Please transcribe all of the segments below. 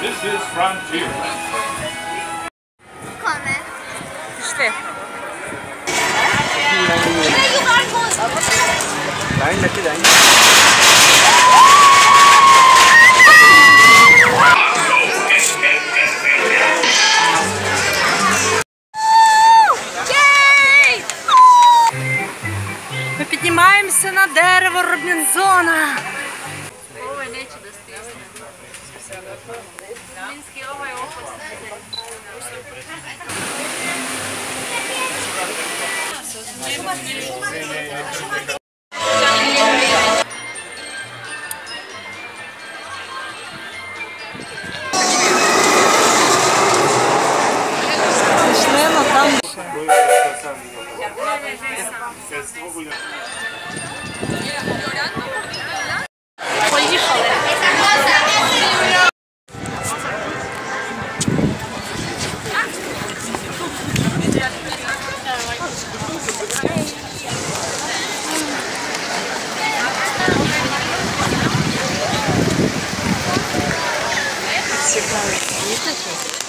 This is Frontier. Come. İşte. Line, line, line. 就赚一次性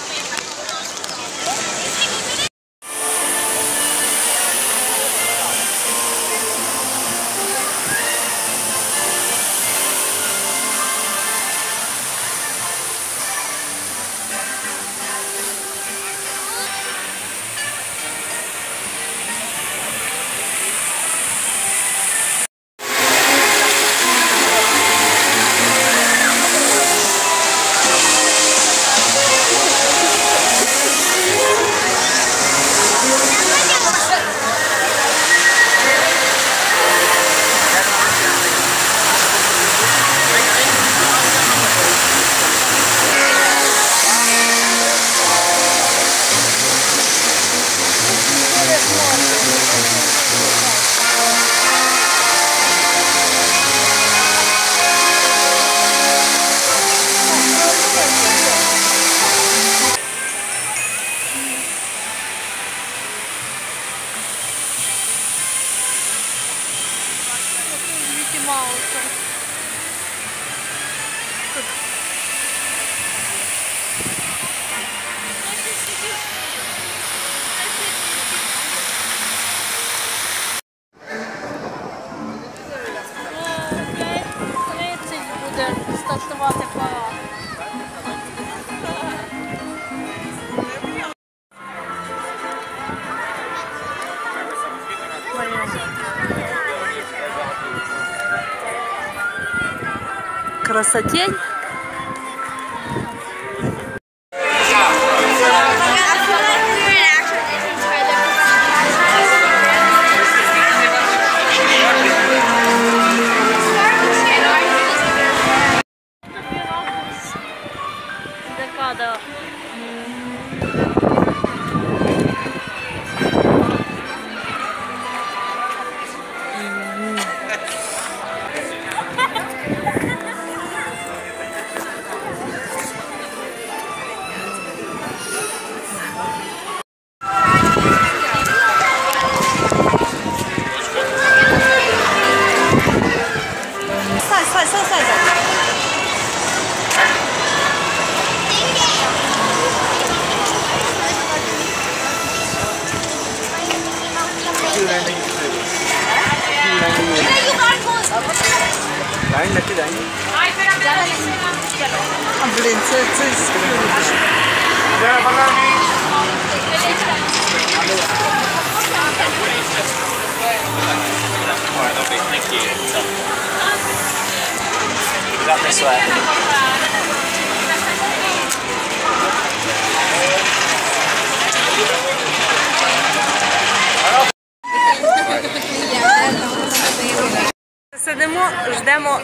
Сидимо, ждемо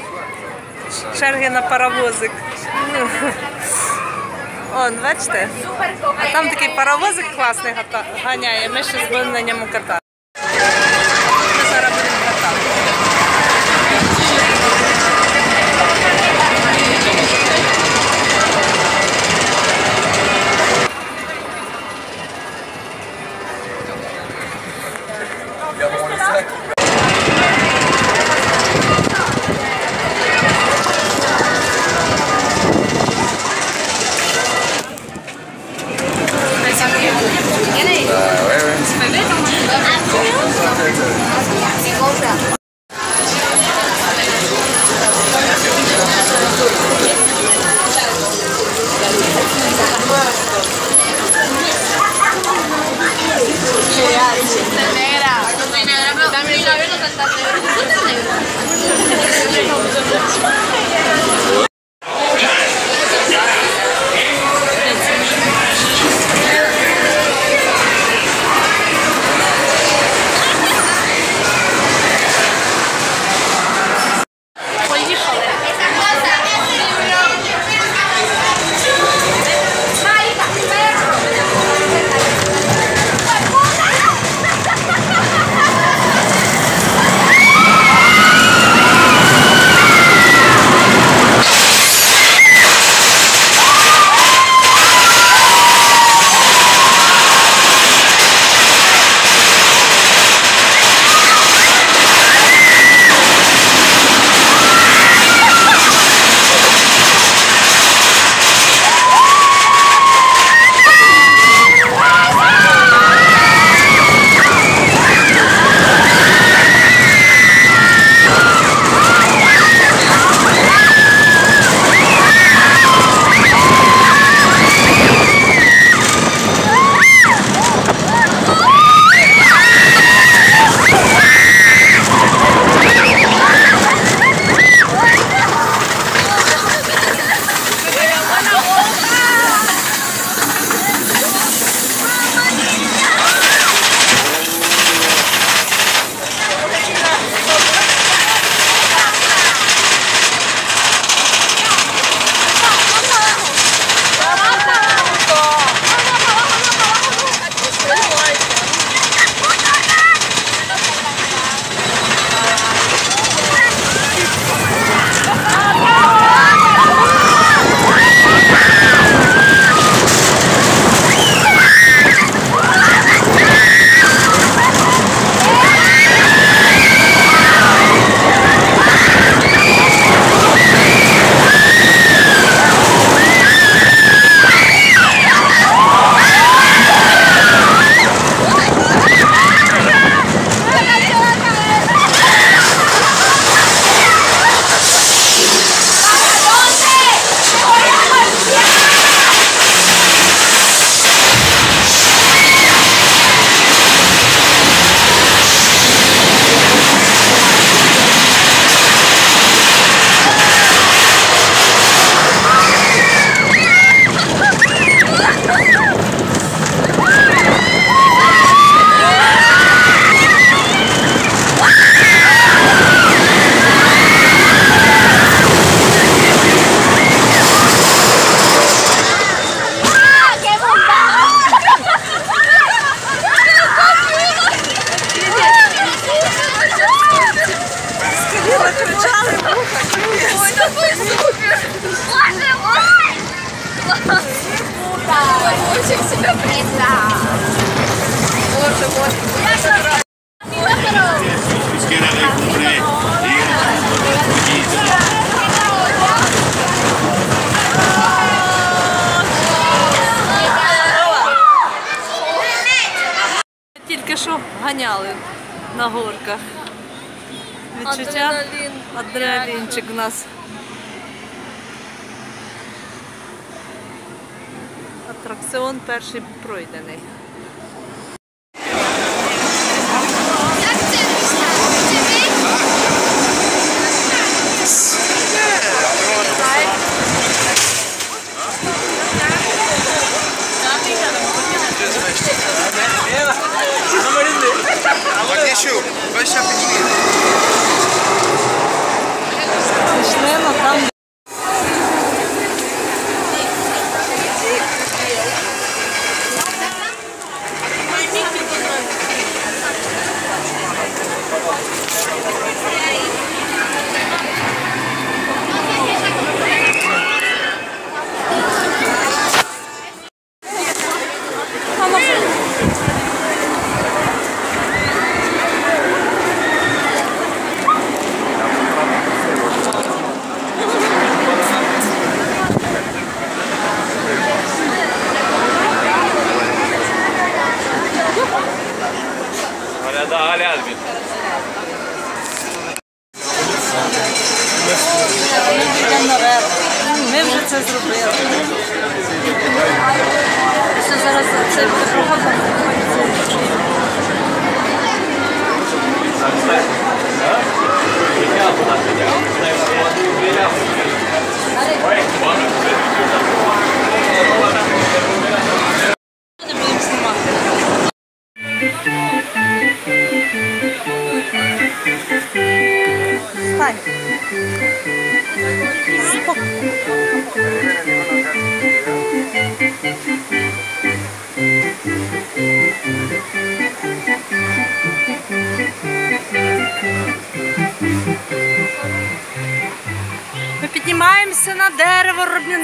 черги на паровозик. Он, бачите? А там такий паровозик класний ганяє, ми ще на ньому перший пройдений.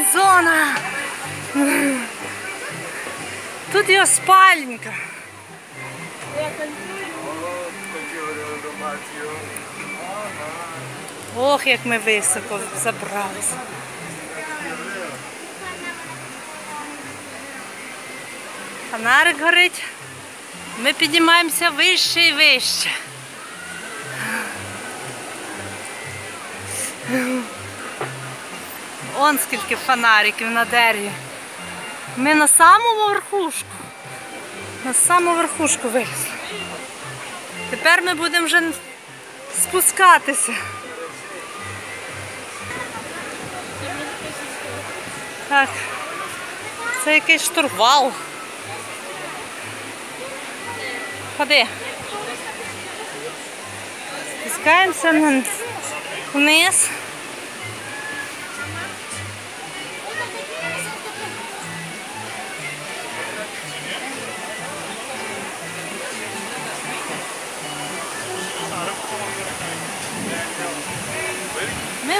Робінзона. Тут його спальника. Ох, як ми високо забралися. Фонарик горить. Ми піднімаємося вище і вище. Он скільки фонариків на дереві. Ми на саму верхушку. На саму верхушку вилізли. Тепер ми будемо вже спускатися. Так. Це якийсь штурвал. Ходи. Спускаємося вниз.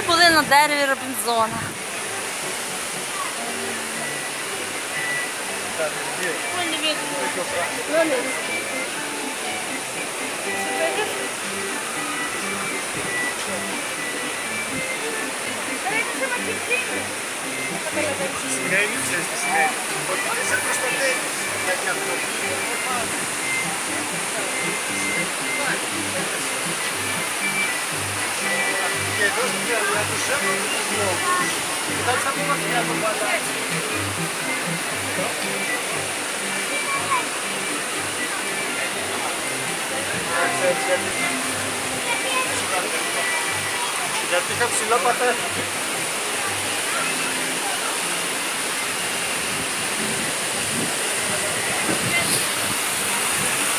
Ми були на дереві Робінзона. Ya te capsuló para atrás.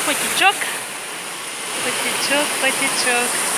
Потічок. Потічок, потічок.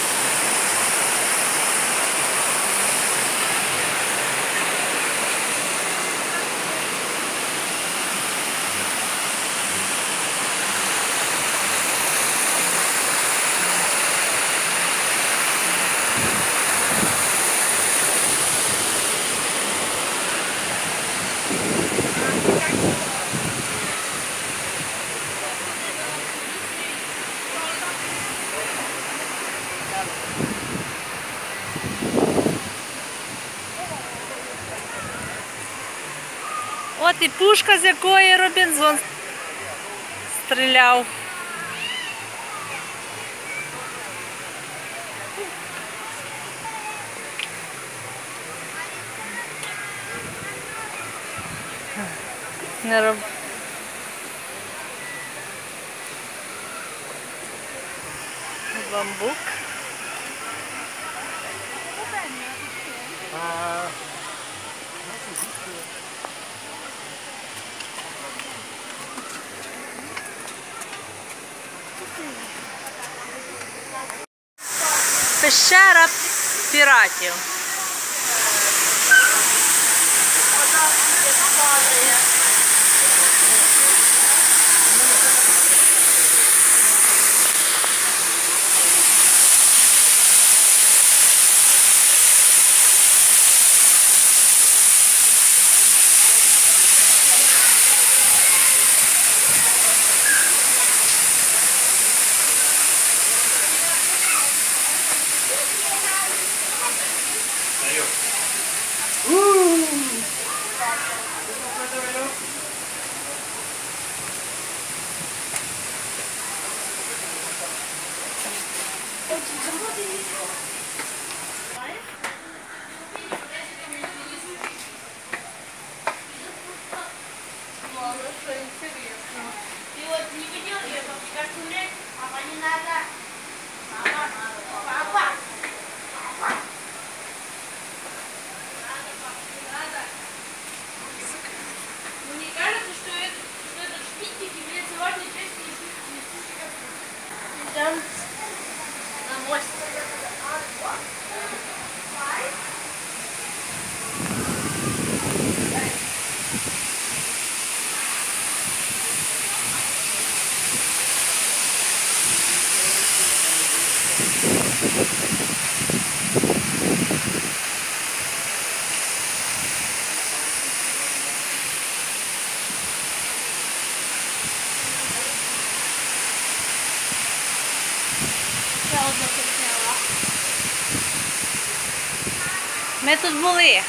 От пушка, з якої Робінзон стріляв. Не роб... Бамбук. Пещера піратів. 是不累？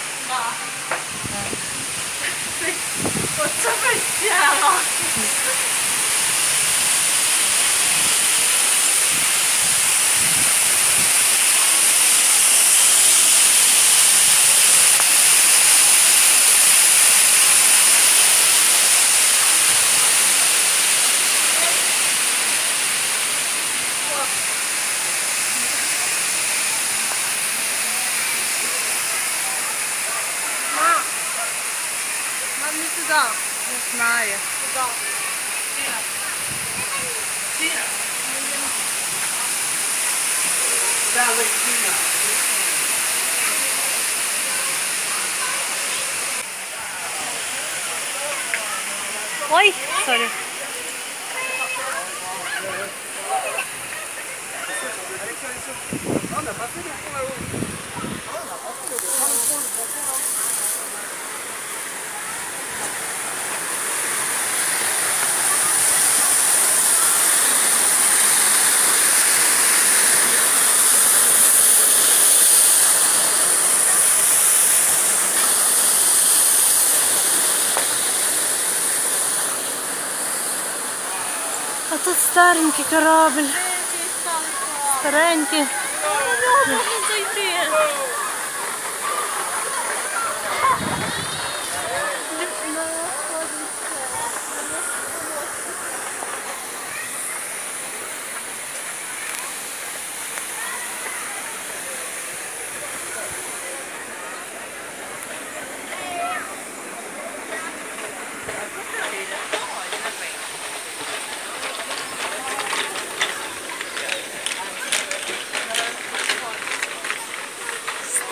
Не знаю. Ой, сорі. А Тут старенький корабль. Старенький.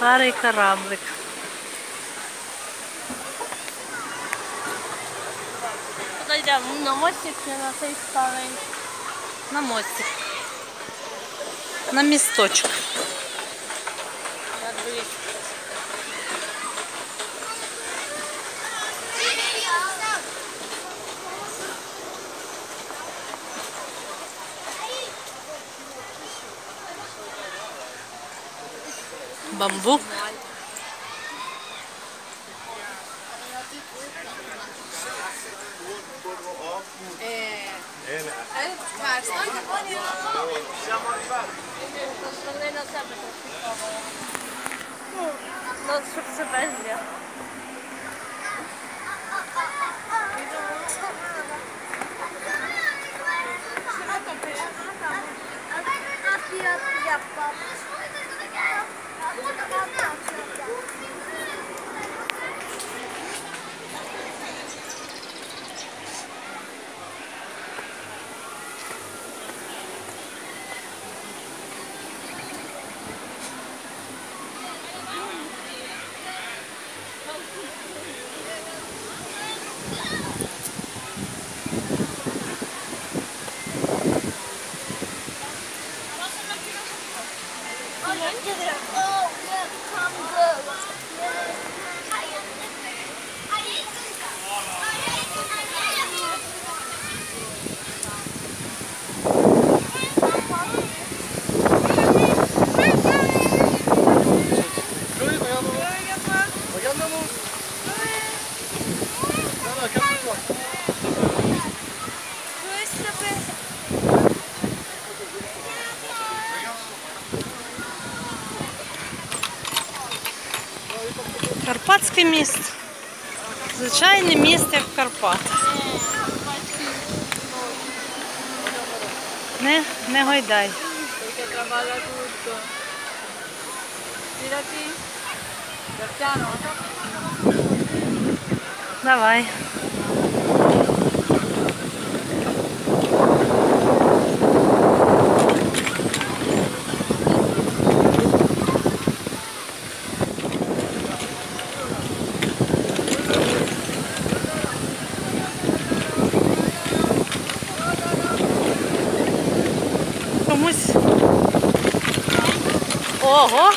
Старий кораблик. Куди йдемо? На мостик чи на цей старий? На мостик. На місточок. Hambourg. come poi dai? Perché traballa tutto. Girati. Piano. Dai vai. Ого!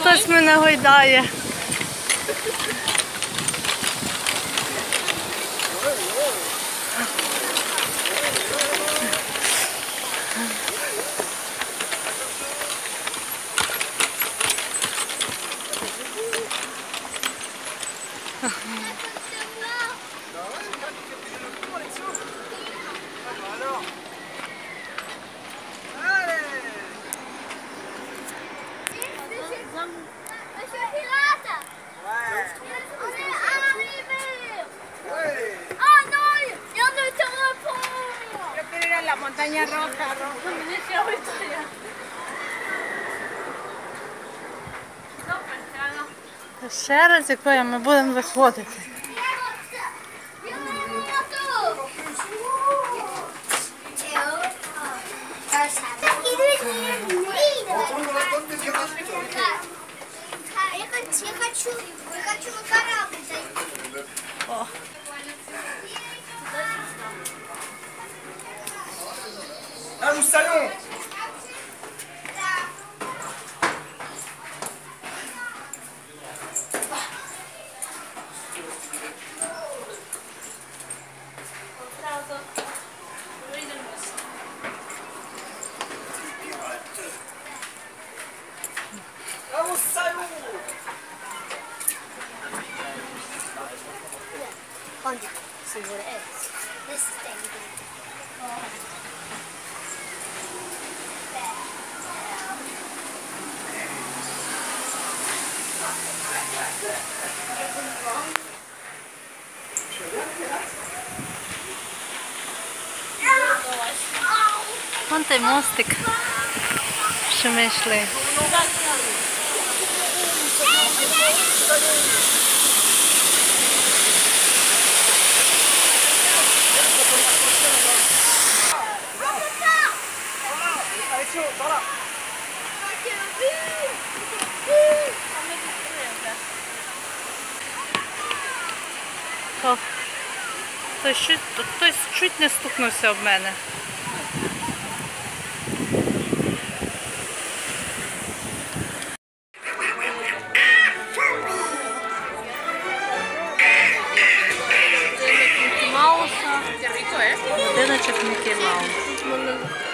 Хтось мене гойдає. Ще раз, ми будемо виходити. Я хочу, я хочу, на корабль зайти. Ah, nous salons Vamos, Вон той мостик, що ми йшли. Хтось чуть, хтось чуть не стукнувся об мене. Dana Chuck Mickey Mouse.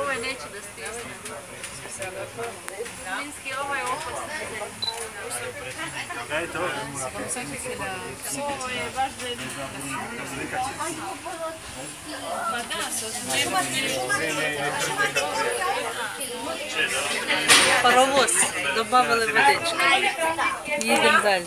Ovo je neće da stisne. Minski, ovo je opasno. Ovo je baš da je... Ma da, Паровоз. Добавили водички. Їдемо далі.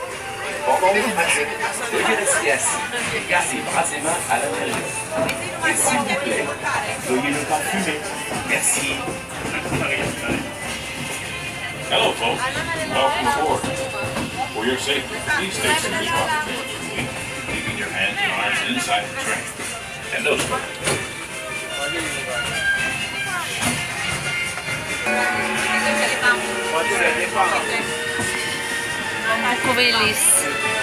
Pendant le rester assis et garder bras et mains à l'intérieur. Et s'il vous plaît, veuillez ne pas fumer. Merci. Hello, folks. Welcome aboard. For your safety, please take some responsibility, leaving your hands and arms inside the train. And those Ai, que.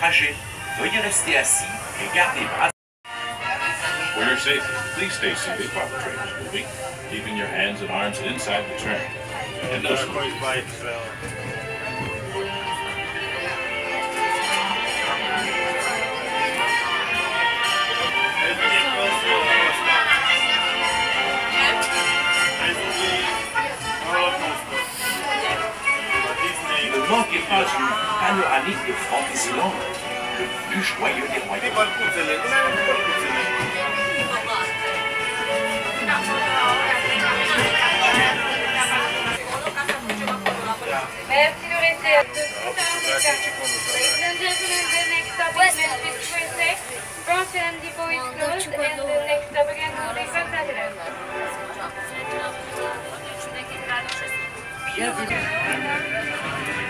Trajet, veuillez rester assis et garder bras For your safety, please stay seated while the train is moving, keeping your hands and arms inside the train. And those Ne manquez pas une panoramique de Fantasyland, le plus joyeux des royaumes. Merci de rester and the is closed and the next again will be.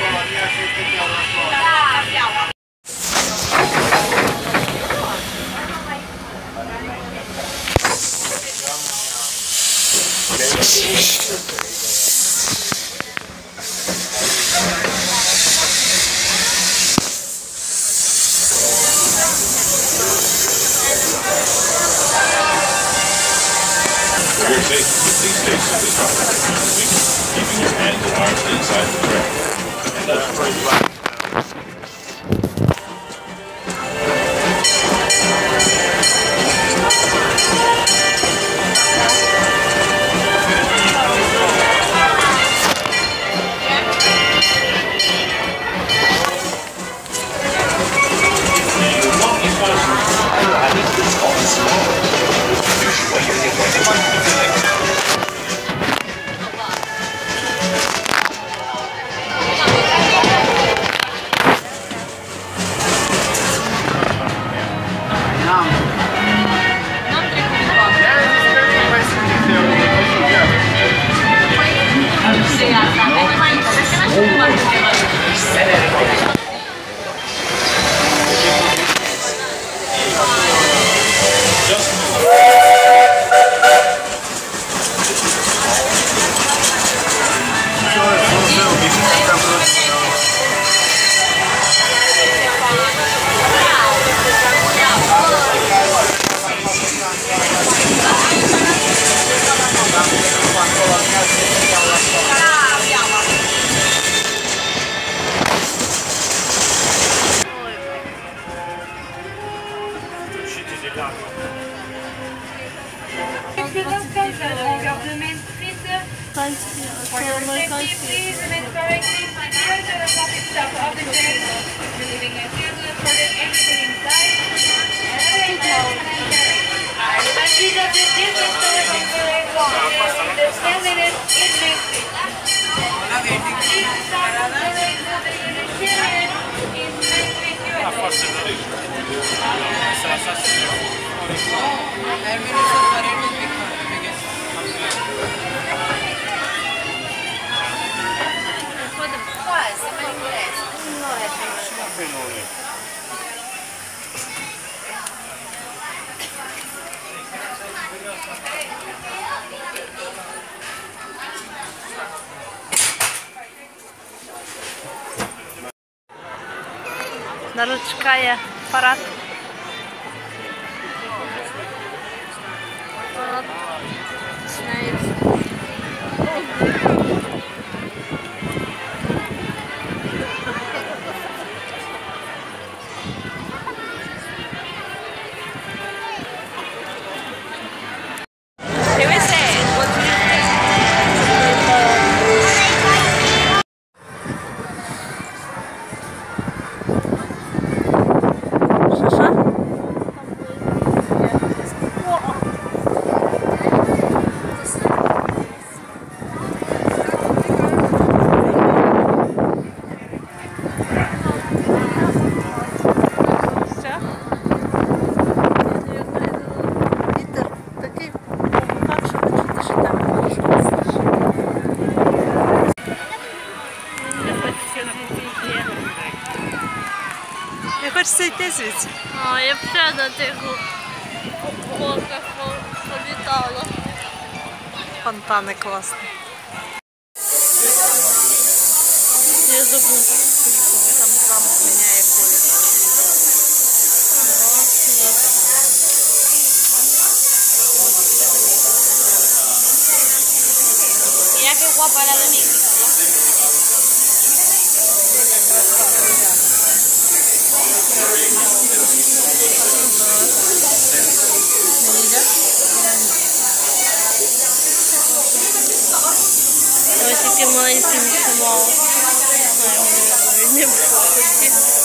好小好 на тих горках політала. Фонтани. Kim Lacey'nin small. I don't know. Never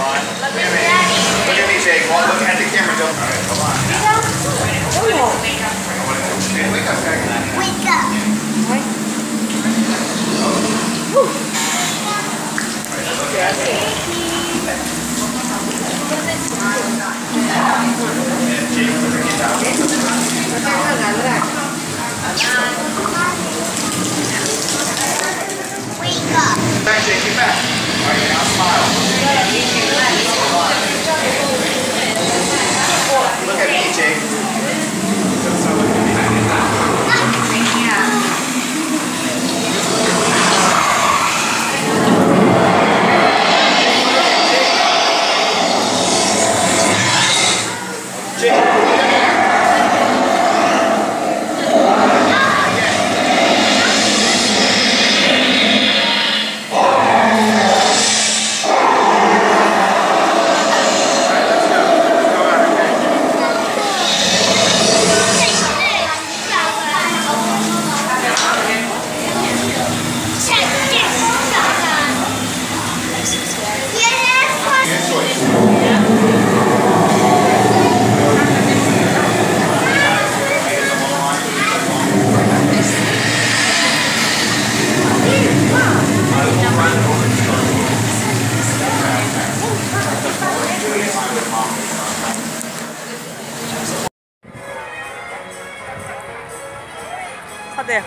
Look at me, Jake. Look at the camera. Don't. All right, come on. Wake up, Wake up. Wake up. Back, Jake. Get back. Look at me, Jake. Ходи.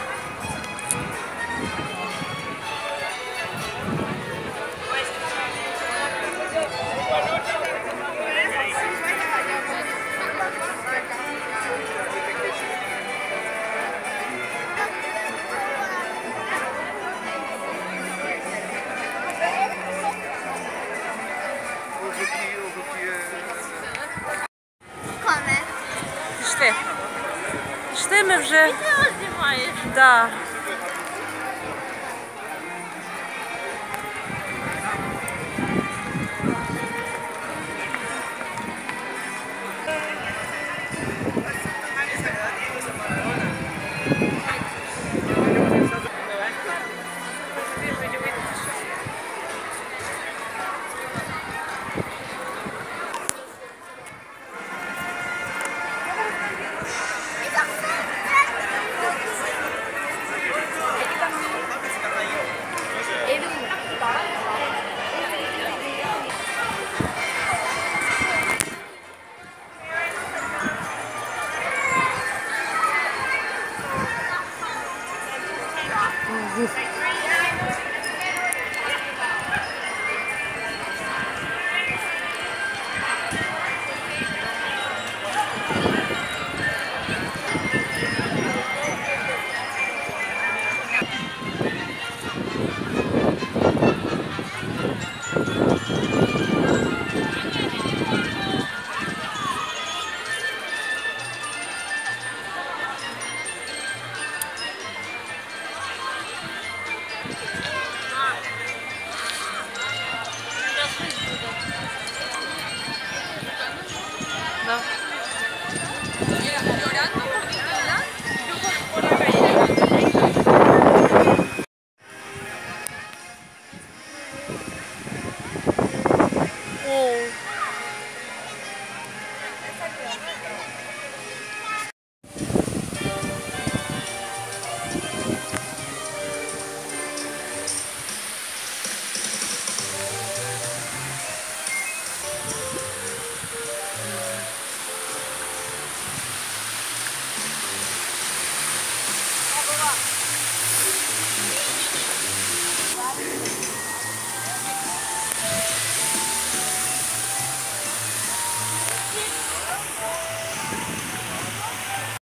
Коме. Пішли. Пішли ми вже. 的。